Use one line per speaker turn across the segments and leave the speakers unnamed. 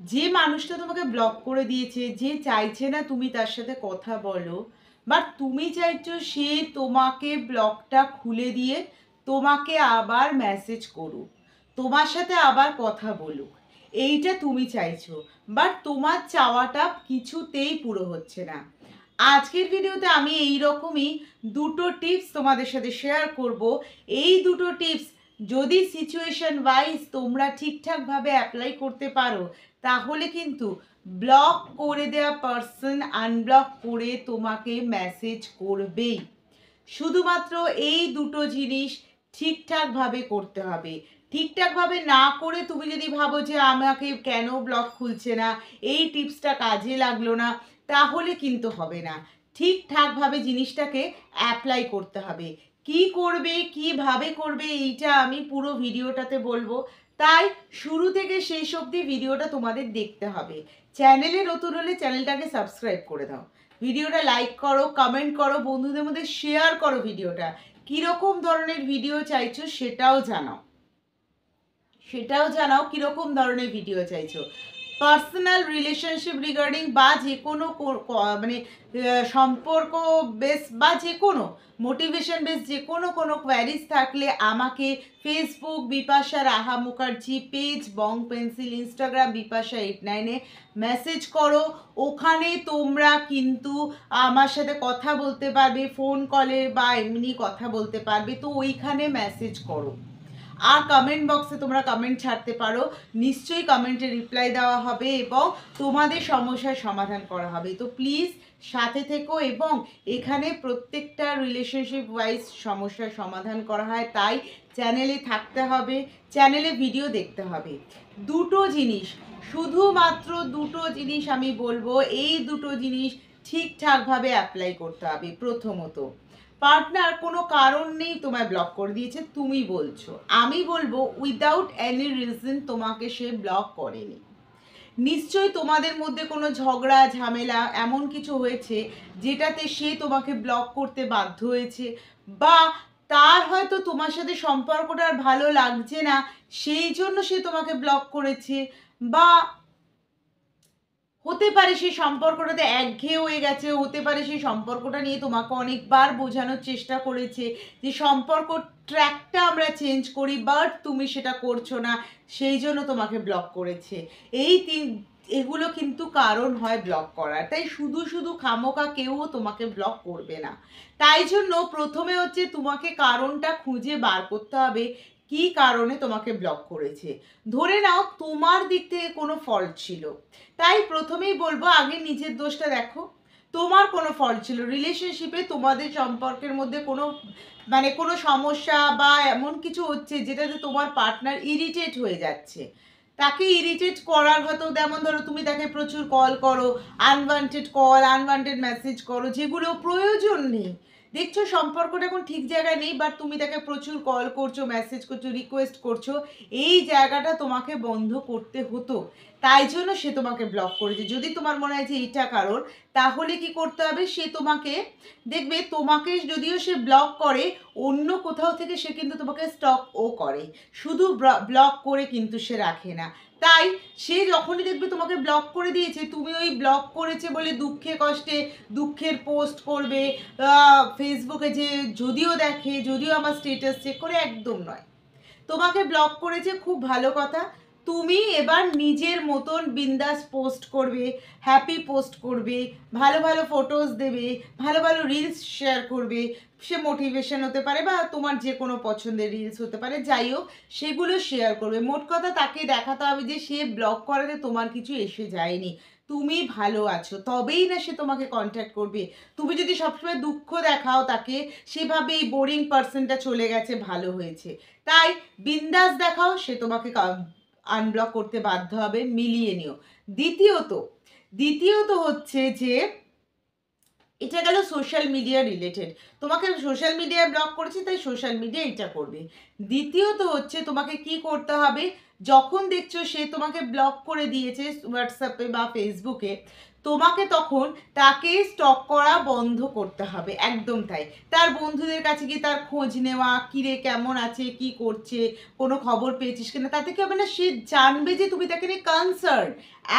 যে মানুষটা তোমাকে ব্লক করে দিয়েছে, যে চাইছে না তুমি তার সাথে কথা বলো বাট তুমি চাইছো সে তোমাকে ব্লকটা খুলে দিয়ে তোমাকে আবার মেসেজ করুক, তোমার সাথে আবার কথা বলুক। এইটা তুমি চাইছো বাট তোমার চাওয়াটা কিছুতেই পুরো হচ্ছে না। আজকের ভিডিওতে আমি এই রকমই দুটো টিপস তোমাদের সাথে শেয়ার করব। এই দুটো টিপস যদি সিচুয়েশন ওয়াইজ তোমরা ঠিকঠাকভাবে অ্যাপ্লাই করতে পারো, তাহলে কিন্তু ব্লক করে দেওয়া পার্সন আনব্লক করে তোমাকে মেসেজ করবেই। শুধুমাত্র এই দুটো জিনিস ঠিকঠাকভাবে করতে হবে। ঠিকঠাকভাবে না করে তুমি যদি ভাবো যে আমাকে কেন ব্লক খুলছে না, এই টিপসটা কাজে লাগল না, তাহলে কিন্তু হবে না। ঠিকঠাকভাবে জিনিসটাকে অ্যাপ্লাই করতে হবে। কি করবে, কীভাবে করবে, এইটা আমি পুরো ভিডিওটাতে বলব। তাই শুরু থেকে শেষ অবধি ভিডিওটা তোমাদের দেখতে হবে। চ্যানেলে নতুন হলে চ্যানেলটাকে সাবস্ক্রাইব করে দাও। ভিডিওটা লাইক করো কমেন্ট করো, বন্ধুদের মধ্যে শেয়ার করো ভিডিওটা। কীরকম ধরনের ভিডিও চাইছো সেটাও জানাও। সেটাও জানাও কীরকম ধরনের ভিডিও চাইছো। পার্সোনাল রিলেশনশিপ রিগার্ডিং বা যে কোনো মানে সম্পর্ক বেস বা যে কোনো মোটিভেশন বেস যে কোনো কোনো কোয়ারিজ থাকলে আমাকে Facebook Bipasha Raha Mukherjee page bong pencil Instagram Bipasha eight নাইনে মেসেজ করো। ওখানে তোমরা কিন্তু আমার সাথে কথা বলতে পারবে ফোন কলে বা এমনি কথা বলতে পারবে। তো ওইখানে মেসেজ করো। আর কমেন্ট বক্সে তোমরা কমেন্ট ছাড়তে পারো। নিশ্চয়ই কমেন্টে রিপ্লাই দেওয়া হবে এবং তোমাদের সমস্যার সমাধান করা হবে। তো প্লিজ সাথে থেকো এবং এখানে প্রত্যেকটা রিলেশনশিপ ওয়াইজ সমস্যার সমাধান করা হয়। তাই চ্যানেলে থাকতে হবে চ্যানেলে ভিডিও দেখতে হবে। দুটো জিনিস, শুধুমাত্র দুটো জিনিস আমি বলব, এই দুটো জিনিস ঠিকঠাকভাবে অ্যাপ্লাই করতে হবে প্রথমত। পার্টনার কোনো কারণ নেই তোমায় ব্লক করে দিয়েছে, তুমি বলছো। আমি বলব উইদাউট এনি রিজন তোমাকে সে ব্লক করেনি। নিশ্চয়ই তোমাদের মধ্যে কোনো ঝগড়া, ঝামেলা এমন কিছু হয়েছে যেটাতে সে তোমাকে ব্লক করতে বাধ্য হয়েছে বা তার হয়তো তোমার সাথে সম্পর্কটা আর ভালো লাগছে না, সেই জন্য সে তোমাকে ব্লক করেছে বা হতে পারে সেই সম্পর্কটাতে একঘেয়ে হয়ে গেছে, হতে পারে সেই সম্পর্কটা নিয়ে তোমাকে অনেকবার বোঝানোর চেষ্টা করেছে যে সম্পর্ক ট্র্যাকটা আমরা চেঞ্জ করি বাট তুমি সেটা করছ না, সেই জন্য তোমাকে ব্লক করেছে। এই তিন, এগুলো কিন্তু কারণ হয় ব্লক করার। তাই শুধু শুধু খামোকা কেউ তোমাকে ব্লক করবে না। তাই জন্য প্রথমে হচ্ছে তোমাকে কারণটা খুঁজে বার করতে হবে কি কারণে তোমাকে ব্লক করেছে? ধরে নাও তোমার দিক থেকে কোনো ফল্ট ছিল। তাই প্রথমেই বলব, আগে নিজের দোষটা দেখো। তোমার কোনো ফল্ট ছিল। রিলেশনশিপে তোমাদের সম্পর্কের মধ্যে কোনো মানে কোনো সমস্যা বা এমন কিছু হচ্ছে যেটাতে তোমার পার্টনার ইরিটেট হয়ে যাচ্ছে। তাকে ইরিটেট করার হয়তো যেমন ধরো তুমি তাকে প্রচুর কল করো আনওয়ান্টেড কল আনওয়ান্টেড মেসেজ করো, যেগুলো প্রয়োজন নেই। দেখছ, সম্পর্কটা এখন ঠিক জায়গায় নেই বাট তুমি তাকে প্রচুর কল করছ মেসেজ করছ রিকোয়েস্ট করছ। এই জায়গাটা তোমাকে বন্ধ করতে হতো। তাই জন্য সে তোমাকে ব্লক করেছে। যদি তোমার মনে হয় যে এইটা কারণ, তাহলে কি করতে হবে? সে তোমাকে দেখবে, তোমাকে যদিও সে ব্লক করে অন্য কোথাও থেকে সে কিন্তু তোমাকে স্টক ও করে। শুধু ব্লক করে কিন্তু সে রাখে না। তাই সে যখনই দেখবে তোমাকে ব্লক করে দিয়েছে, তুমি ওই ব্লক করেছে বলে দুঃখে কষ্টে দুঃখের পোস্ট করবে ফেসবুকে যে যদিও দেখে, যদিও আমার স্টেটাস চেক করে একদম নয়। তোমাকে ব্লক করেছে খুব ভালো কথা তুমি এবার নিজের মতন বিন্দাস পোস্ট করবে হ্যাপি পোস্ট করবে, ভালো ভালো ফটোজ দেবে, ভালো ভালো রিলস শেয়ার করবে। সে মোটিভেশন হতে পারে বা তোমার যে কোনো পছন্দের রিলস হতে পারে, যাই হোক, সেগুলো শেয়ার করবে। মোট কথা তাকে দেখাতে হবে যে সে ব্লগ করাতে তোমার কিছু এসে যায়নি। তুমি ভালো আছো, তবেই না সে তোমাকে কন্ট্যাক্ট করবে। তুমি যদি সবসময় দুঃখ দেখাও তাকে সেভাবে এই বোরিং পার্সনটা চলে গেছে, ভালো হয়েছে। তাই বিন্দাস দেখাও, সে তোমাকে আনব্লক করতে বাধ্য হবে, মিলিয়ে নিও। দ্বিতীয়ত দ্বিতীয়ত হচ্ছে যে, এটা গেল সোশ্যাল মিডিয়া রিলেটেড তোমাকে সোশ্যাল মিডিয়ায় ব্লক করেছি, তাই সোশ্যাল মিডিয়া এটা করবে। দ্বিতীয়ত হচ্ছে, তোমাকে কি করতে হবে? যখন দেখছ সে তোমাকে ব্লক করে দিয়েছে হোয়াটসঅ্যাপে বা ফেসবুকে তোমাকে তখন তাকে স্টক করা বন্ধ করতে হবে, একদম তাই। তার বন্ধুদের কাছে গিয়ে তার খোঁজ নেওয়া, কিরে কেমন আছে, কি করছে, কোনো খবর পেয়েছিস কিনা, তাতে কি হবে না, সে জানবে যে তুমি তাকে নিয়ে কনসার্ন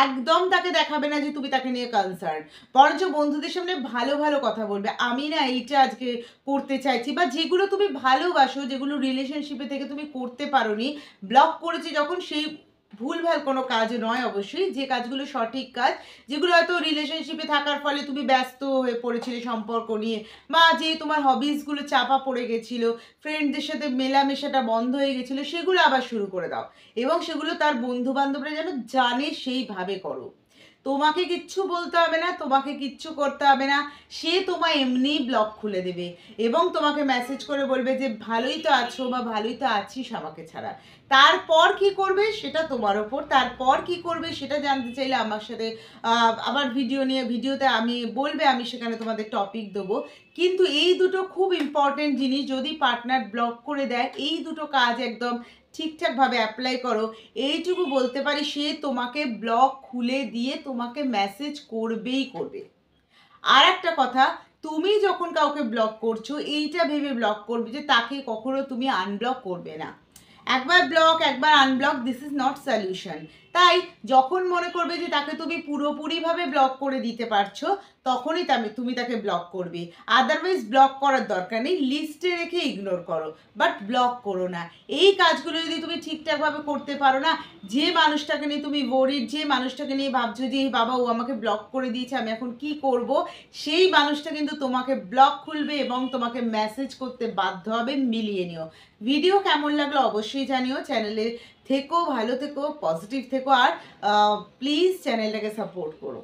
একদম তাকে দেখাবে না যে তুমি তাকে নিয়ে কনসার্ন বরঞ্চ বন্ধুদের সামনে ভালো ভালো কথা বলবে। আমি না এইটা আজকে করতে চাইছি বা যেগুলো তুমি ভালোবাসো, যেগুলো রিলেশনশিপে থেকে তুমি করতে পারোনি ব্লক করেছে, যখন সেই ভুলভাল কোনো কাজ নয় অবশ্যই। যে কাজগুলো সঠিক কাজ, যেগুলো হয়তো রিলেশনশিপে থাকার ফলে তুমি ব্যস্ত হয়ে পড়েছিলে সম্পর্ক নিয়ে, বা যে তোমার হবিসগুলো চাপা পড়ে গেছিল ফ্রেন্ডদের সাথে মেলামেশাটা বন্ধ হয়ে গেছিল, সেগুলো আবার শুরু করে দাও। এবং সেগুলো তার বন্ধু বান্ধবরা যেন জানে সেইভাবে করো। তোমাকে কিচ্ছু বলতে হবে না, তোমাকে কিচ্ছু করতে হবে না। সে তোমায় এমনি ব্লক খুলে দেবে এবং তোমাকে মেসেজ করে বলবে যে, ভালোই তো আছো বা ভালোই তো আছিস আমাকে ছাড়া। তারপর কি করবে সেটা তোমার ওপর। তারপর কি করবে সেটা জানতে চাইলে আমার সাথে আবার ভিডিও নিয়ে ভিডিওতে আমি বলবে, আমি সেখানে তোমাদের টপিক দেবো। কিন্তু এই দুটো খুব ইম্পর্টেন্ট জিনিস যদি পার্টনার ব্লক করে দেয়, এই দুটো কাজ একদম ঠিকঠাকভাবে অ্যাপ্লাই করো, এইটুকু বলতে পারি, সে তোমাকে ব্লগ খুলে দিয়ে তোমাকে মেসেজ করবেই করবে। আর একটা কথা, তুমি যখন কাউকে ব্লক করছ, এইটা ভেবে ব্লক করবে যে তাকে কখনো তুমি আনব্লক করবে না। একবার ব্লক একবার unblock this is not solution তাই যখন মনে করবে যে তাকে তুমি পুরোপুরিভাবে ব্লক করে দিতে পারছ, তখনই তামি- তাকে ব্লক করবে। আদারওয়াইজ ব্লক করার দরকার নেই লিস্টে রেখে ইগনোর করো। বাট ব্লক করো না। এই কাজগুলো যদি তুমি ঠিকঠাকভাবে করতে পারো না, যে মানুষটাকে নিয়ে তুমি ওরিড যে মানুষটাকে নিয়ে ভাবছ যে, "এই বাবা, ও আমাকে ব্লক করে দিয়েছে, আমি এখন কি করব? সেই মানুষটা কিন্তু তোমাকে ব্লক খুলবে এবং তোমাকে মেসেজ করতে বাধ্য হবে, মিলিয়ে নিও। ভিডিও কেমন লাগল অবশ্যই জানিও। চ্যানেলে থেকো ভালো থেকো পজিটিভ থেকো আর প্লিজ চ্যানেলটাকে সাপোর্ট করো।